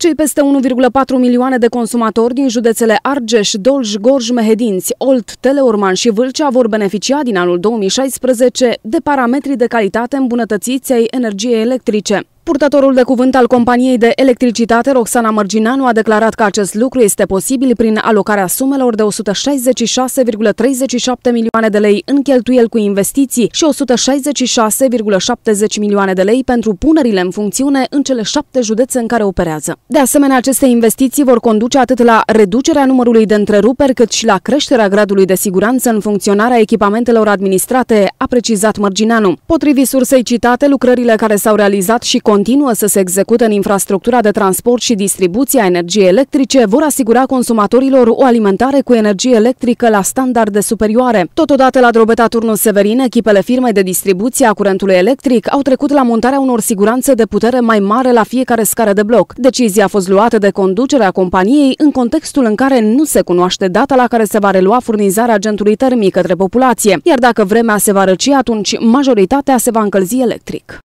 Cei peste 1,4 milioane de consumatori din județele Argeș, Dolj, Gorj, Mehedinți, Olt, Teleorman și Vâlcea vor beneficia din anul 2016 de parametri de calitate îmbunătățiți ai energiei electrice. Purtătorul de cuvânt al companiei de electricitate, Roxana Mărgineanu, a declarat că acest lucru este posibil prin alocarea sumelor de 166,37 milioane de lei în cheltuieli cu investiții și 166,70 milioane de lei pentru punerile în funcțiune în cele șapte județe în care operează. De asemenea, aceste investiții vor conduce atât la reducerea numărului de întreruperi, cât și la creșterea gradului de siguranță în funcționarea echipamentelor administrate, a precizat Mărgineanu. Potrivit sursei citate, lucrările care s-au realizat și continuă să se execute în infrastructura de transport și distribuție a energiei electrice, vor asigura consumatorilor o alimentare cu energie electrică la standarde superioare. Totodată, la Drobeta Turnus Severin, echipele firmei de distribuție a curentului electric au trecut la montarea unor siguranțe de putere mai mare la fiecare scară de bloc. Decizia a fost luată de conducerea companiei în contextul în care nu se cunoaște data la care se va relua furnizarea agentului termic către populație, iar dacă vremea se va răci, atunci majoritatea se va încălzi electric.